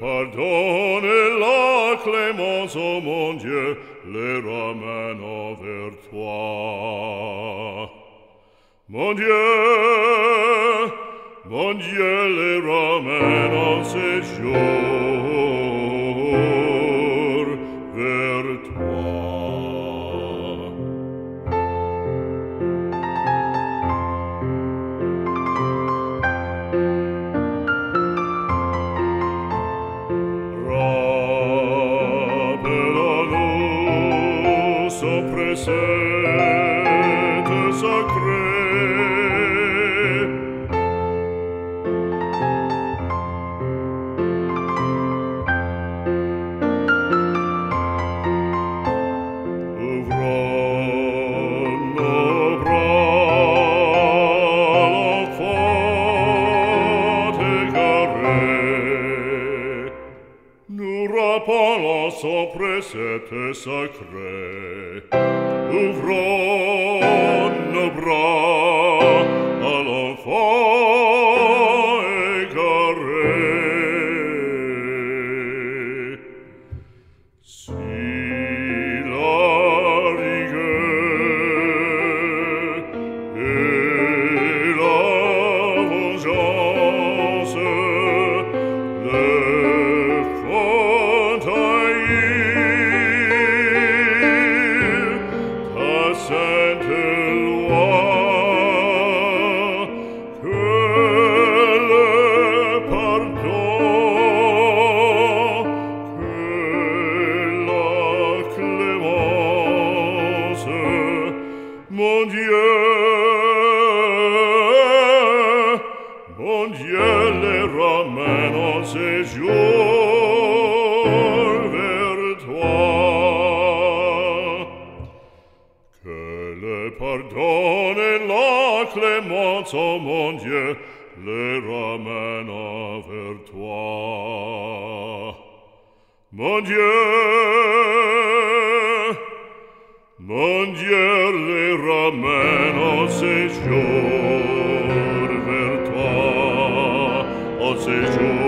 pardonne la clémence, ô mon Dieu, les ramène envers toi. Mon Dieu, mon Dieu, le ramène en séjour. presens sopra sete sacre, ouvre on jelle ramène en séjour vers toi. Que le pardon et la clémence, oh mon Dieu, le ramène vers toi. Mon Dieu, mon Dieu, les ramène en séjour se giù